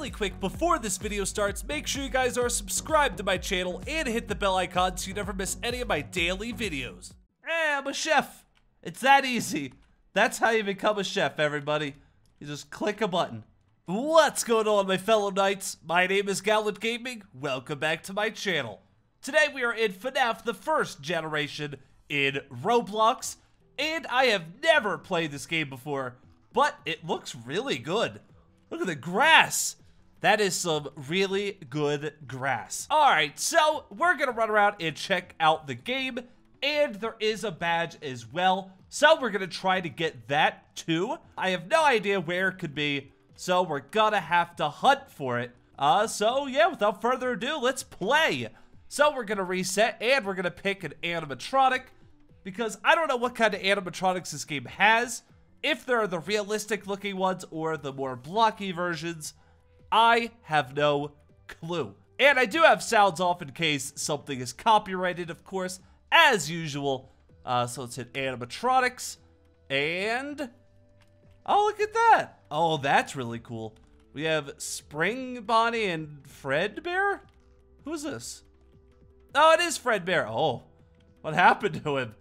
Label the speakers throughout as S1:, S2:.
S1: really quick, before this video starts, make sure you guys are subscribed to my channel and hit the bell icon so you never miss any of my daily videos. Eh, I'm a chef. It's that easy. That's how you become a chef, everybody. You just click a button. What's going on, my fellow knights? My name is Gallant Gaming. Welcome back to my channel. Today we are in FNAF the first generation in Roblox, and I have never played this game before, but it looks really good. Look at the grass. That is some really good grass. All right, so we're gonna run around and check out the game, and there is a badge as well. So we're gonna try to get that too. I have no idea where it could be, so we're gonna have to hunt for it. Uh, so yeah, without further ado, let's play. So we're gonna reset and we're gonna pick an animatronic because I don't know what kind of animatronics this game has. If there are the realistic looking ones or the more blocky versions, I have no clue. And I do have sounds off in case something is copyrighted, of course, as usual. Uh, so let's hit animatronics. And... Oh, look at that. Oh, that's really cool. We have Spring Bonnie and Fredbear? Who's this? Oh, it is Fredbear. Oh, what happened to him?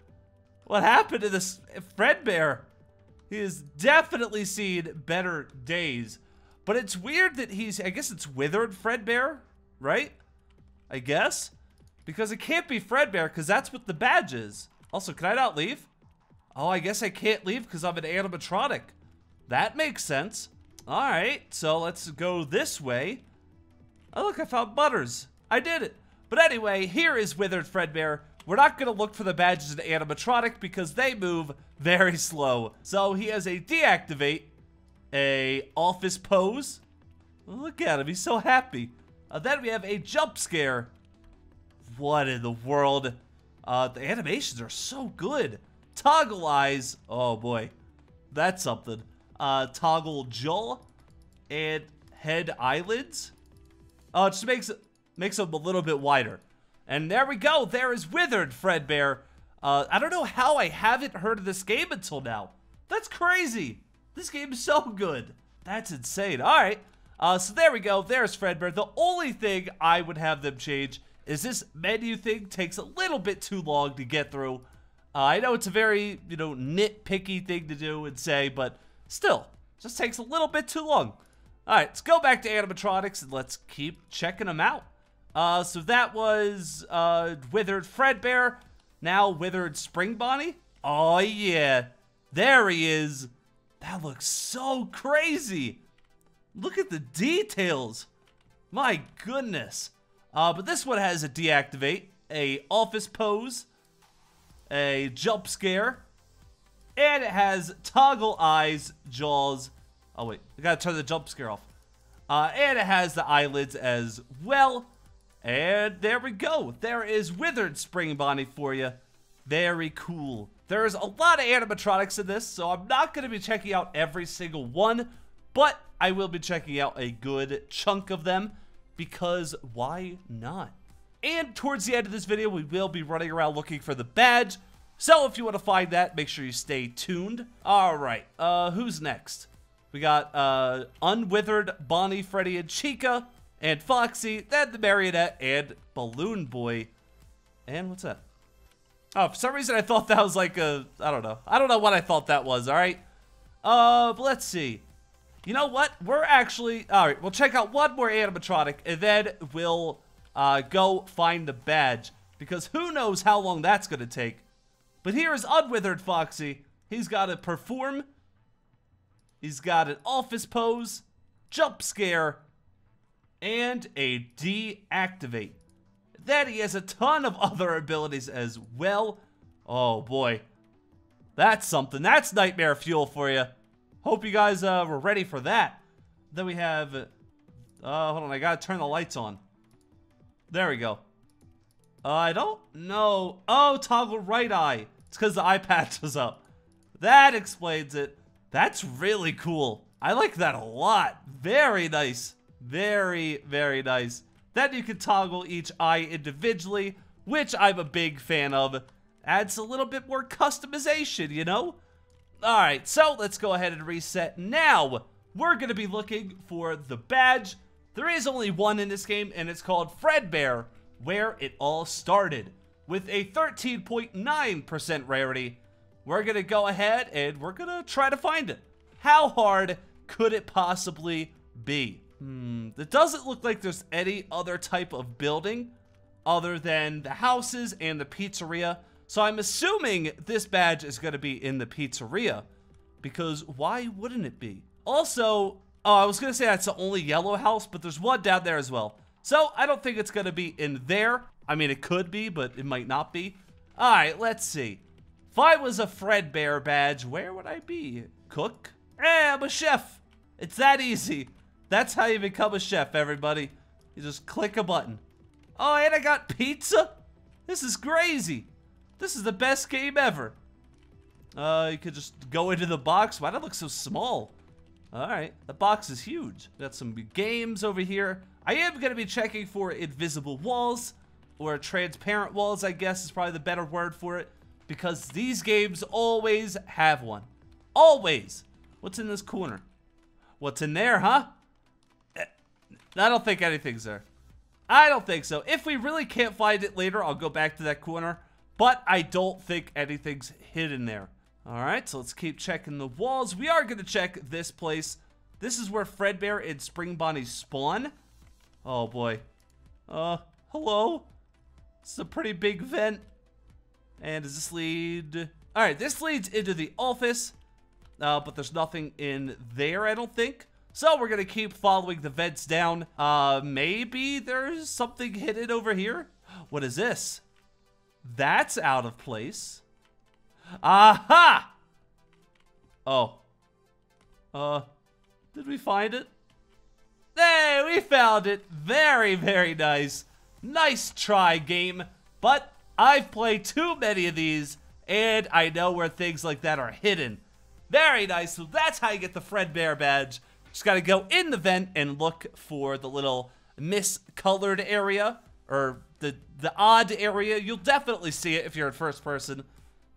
S1: What happened to this Fredbear? He has definitely seen better days. But it's weird that he's, I guess it's Withered Fredbear, right? I guess? Because it can't be Fredbear, because that's what the badge is. Also, can I not leave? Oh, I guess I can't leave because I'm an animatronic. That makes sense. Alright, so let's go this way. Oh, look, I found Butters. I did it. But anyway, here is Withered Fredbear. We're not going to look for the badges in animatronic because they move very slow. So he has a deactivate, a office pose. Look at him, he's so happy. Uh, then we have a jump scare. What in the world? Uh, the animations are so good. Toggle eyes. Oh boy, that's something. Uh, toggle jaw and head eyelids. Oh, it just makes makes them a little bit wider. And there we go. There is Withered Fredbear. Uh, I don't know how I haven't heard of this game until now. That's crazy. This game is so good. That's insane. All right. Uh, so there we go. There's Fredbear. The only thing I would have them change is this menu thing takes a little bit too long to get through. Uh, I know it's a very, you know, nitpicky thing to do and say, but still, just takes a little bit too long. All right, let's go back to animatronics and let's keep checking them out. Uh, so that was uh, Withered Fredbear, now Withered Spring Bonnie. Oh yeah, there he is. That looks so crazy. Look at the details. My goodness. Uh, but this one has a deactivate, a office pose, a jump scare, and it has toggle eyes, jaws. Oh wait, I gotta turn the jump scare off. Uh, and it has the eyelids as well. And there we go. There is Withered Spring Bonnie for you. Very cool. There's a lot of animatronics in this, so I'm not going to be checking out every single one, but I will be checking out a good chunk of them, because why not? And towards the end of this video, we will be running around looking for the badge, so if you want to find that, make sure you stay tuned. Alright, uh, who's next? We got, uh, Unwithered, Bonnie, Freddy, and Chica and Foxy, then the Marionette, and Balloon Boy. And what's that? Oh, for some reason I thought that was like a, I don't know. I don't know what I thought that was, alright? Uh, but let's see. You know what? We're actually, alright, we'll check out one more animatronic, and then we'll uh, go find the badge. Because who knows how long that's going to take. But here is Unwithered Foxy. He's got to perform. He's got an office pose, jump scare, and a deactivate. Then he has a ton of other abilities as well. Oh boy. That's something. That's nightmare fuel for you. Hope you guys uh, were ready for that. Then we have... Uh, hold on, I gotta turn the lights on. There we go. Uh, I don't know. Oh, toggle right eye. It's because the eye patch is up. That explains it. That's really cool. I like that a lot. Very nice. Very, very nice. Then you can toggle each eye individually, which I'm a big fan of. Adds a little bit more customization, you know? Alright, so let's go ahead and reset. Now, we're going to be looking for the badge. There is only one in this game, and it's called Fredbear, where it all started. With a 13.9% rarity, we're gonna go ahead and we're gonna try to find it. How hard could it possibly be? Hmm, it doesn't look like there's any other type of building other than the houses and the pizzeria. So I'm assuming this badge is going to be in the pizzeria because why wouldn't it be? Also, oh, I was going to say that's the only yellow house, but there's one down there as well. So I don't think it's going to be in there. I mean, it could be, but it might not be. All right, let's see. If I was a Fredbear badge, where would I be? Cook? Eh, I'm a chef. It's that easy. That's how you become a chef, everybody. You just click a button. Oh, and I got pizza? This is crazy. This is the best game ever. Uh, you could just go into the box. Why does it look so small? Alright, the box is huge. Got some games over here. I am going to be checking for invisible walls, or transparent walls, I guess is probably the better word for it, because these games always have one. Always. What's in this corner? What's in there, huh? I don't think anything's there. I don't think so. If we really can't find it later, I'll go back to that corner. But I don't think anything's hidden there. Alright, so let's keep checking the walls. We are going to check this place. This is where Fredbear and Spring Bonnie spawn. Oh boy. Uh, hello? It's a pretty big vent. And does this lead... Alright, this leads into the office. Uh, but there's nothing in there, I don't think. So we're going to keep following the vents down. Uh, maybe there's something hidden over here? What is this? That's out of place. Aha! Oh. Uh, did we find it? Hey, we found it. Very, very nice. Nice try, game. But I've played too many of these, and I know where things like that are hidden. Very nice. So that's how you get the Fredbear badge. Just gotta go in the vent and look for the little miscolored area, or the, the odd area. You'll definitely see it if you're in first person.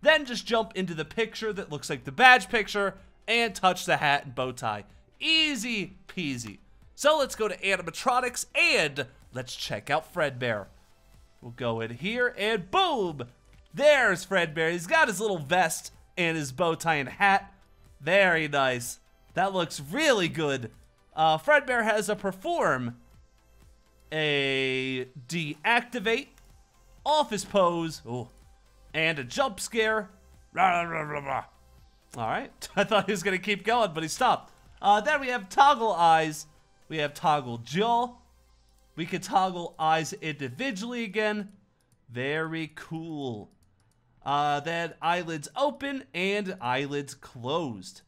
S1: Then just jump into the picture that looks like the badge picture, and touch the hat and bow tie. Easy peasy. So let's go to animatronics, and let's check out Fredbear. We'll go in here, and boom! There's Fredbear. He's got his little vest and his bow tie and hat. Very nice. That looks really good. Uh, Fredbear has a perform, a deactivate, office pose, ooh, and a jump scare. All right, I thought he was gonna keep going, but he stopped. Uh, then we have toggle eyes. We have toggle jaw. We can toggle eyes individually again. Very cool. Uh, then eyelids open and eyelids closed.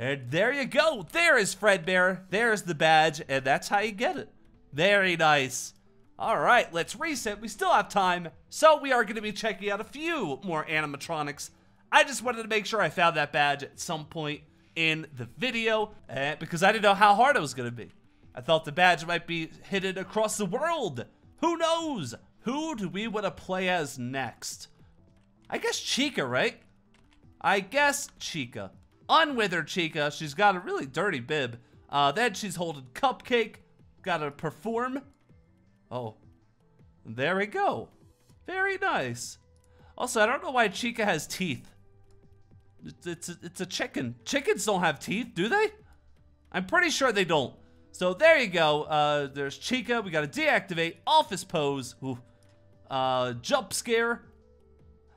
S1: And there you go. There is Fredbear. There's the badge, and that's how you get it. Very nice. All right, let's reset. We still have time, so we are going to be checking out a few more animatronics. I just wanted to make sure I found that badge at some point in the video, uh, because I didn't know how hard it was going to be. I thought the badge might be hidden across the world. Who knows? Who do we want to play as next? I guess Chica, right? I guess Chica unwithered Chica. She's got a really dirty bib. Uh, then she's holding Cupcake. Gotta perform. Oh. There we go. Very nice. Also, I don't know why Chica has teeth. It's, it's, a, it's a chicken. Chickens don't have teeth, do they? I'm pretty sure they don't. So there you go. Uh, there's Chica. We gotta deactivate. Office pose. Ooh. Uh, jump scare.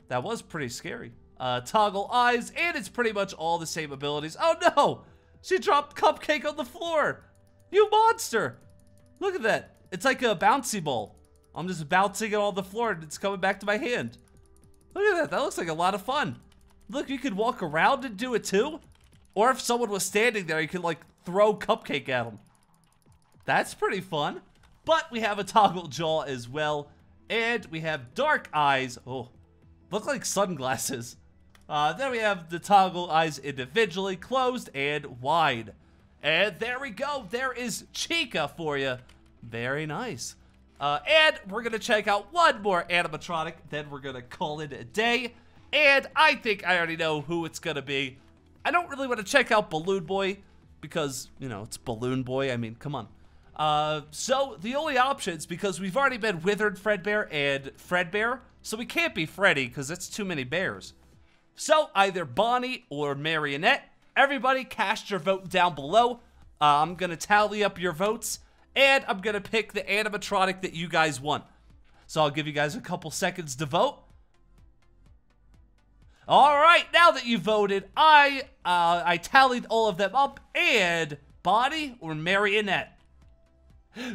S1: That was pretty scary uh, toggle eyes, and it's pretty much all the same abilities. Oh no! She dropped Cupcake on the floor! You monster! Look at that. It's like a bouncy ball. I'm just bouncing it on the floor and it's coming back to my hand. Look at that. That looks like a lot of fun. Look, you could walk around and do it too. Or if someone was standing there, you could like throw Cupcake at them. That's pretty fun. But we have a toggle jaw as well. And we have dark eyes. Oh, look like sunglasses. Uh, then we have the toggle eyes individually, closed and wide. And there we go. There is Chica for you. Very nice. Uh, and we're going to check out one more animatronic. Then we're going to call it a day. And I think I already know who it's going to be. I don't really want to check out Balloon Boy because, you know, it's Balloon Boy. I mean, come on. Uh, so the only options, because we've already been Withered Fredbear and Fredbear, so we can't be Freddy because that's too many bears. So either Bonnie or Marionette. Everybody cast your vote down below. Uh, I'm going to tally up your votes, and I'm going to pick the animatronic that you guys want. So I'll give you guys a couple seconds to vote. All right, now that you voted, I uh, I tallied all of them up, and Bonnie or Marionette?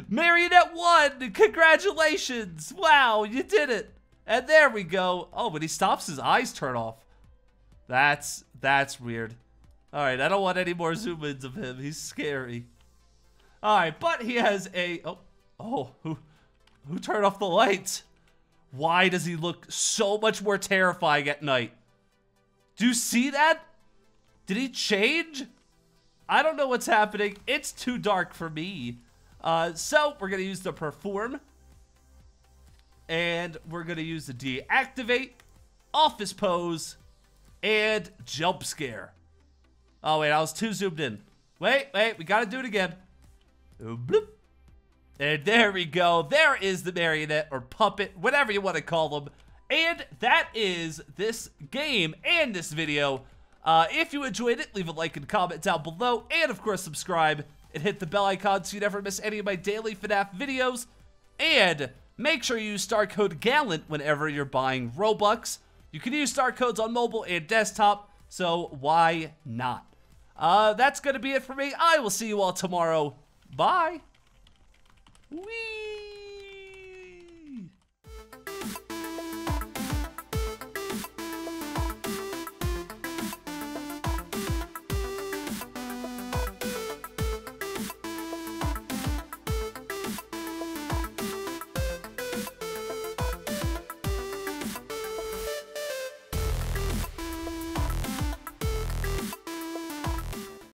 S1: Marionette won! Congratulations! Wow, you did it! And there we go. Oh, but he stops his eyes turn off. That's that's weird. All right, I don't want any more zoom ins of him. He's scary. All right, but he has a oh oh who who turned off the lights? Why does he look so much more terrifying at night? Do you see that? Did he change? I don't know what's happening. It's too dark for me. Uh, so we're to use the perform. And we're to use the deactivate, office pose, and jump scare. Oh, wait, I was too zoomed in. Wait, wait, we got to do it again. Bloop. And there we go. There is the marionette or puppet, whatever you want to call them. And that is this game and this video. Uh, if you enjoyed it, leave a like and comment down below. And of course, subscribe and hit the bell icon so you never miss any of my daily FNAF videos. And make sure you use star code GALLANT whenever you're buying Robux. You can use star codes on mobile and desktop, so why not? Uh, that's going to be it for me. I will see you all tomorrow. Bye. Whee!